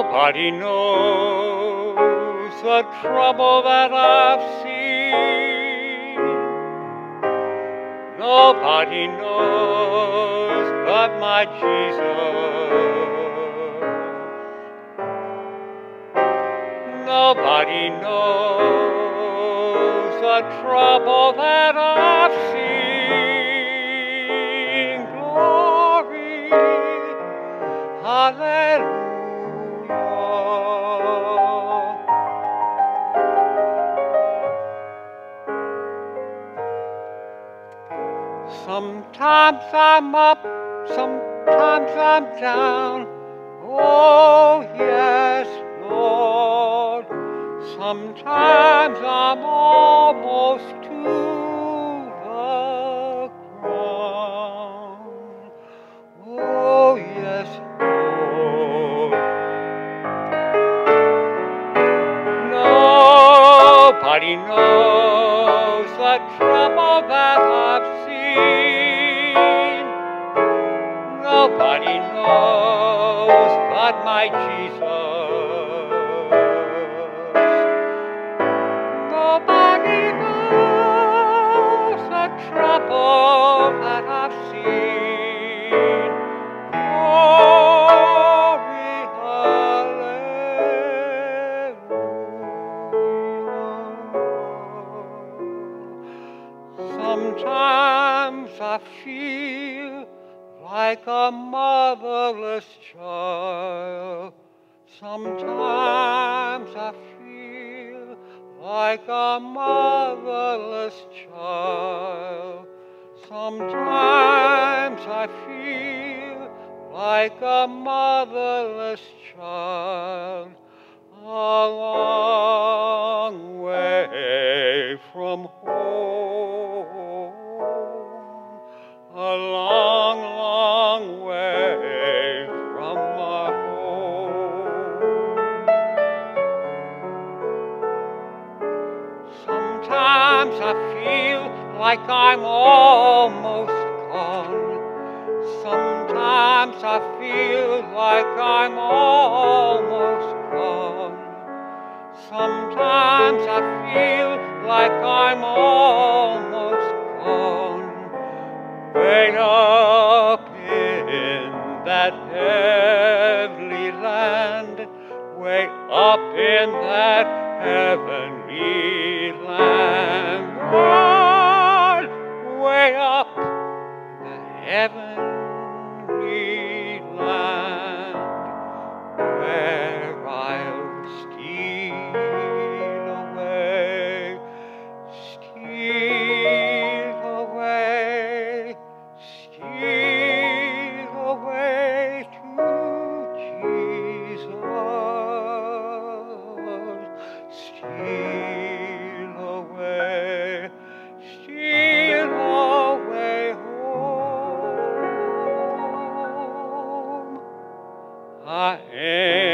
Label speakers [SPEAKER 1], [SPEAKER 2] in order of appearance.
[SPEAKER 1] Nobody knows the trouble that I've seen. Nobody knows but my Jesus. Nobody knows the trouble that I've Sometimes I'm up, sometimes I'm down. Oh, yes, Lord. Sometimes I'm almost to the ground. Oh, yes, Lord. Nobody knows the trouble that I've seen. Nobody knows but my Jesus. Nobody knows the trouble that I've seen. Glory, hallelujah. Sometimes I feel like a motherless child. Sometimes I feel like a motherless child. Sometimes I feel like a motherless child. A long way from home. Like I'm almost gone. Sometimes I feel like I'm almost gone. Sometimes I feel like I'm almost gone. Way up in that heavenly land, way up in that heavenly land. Way up in the I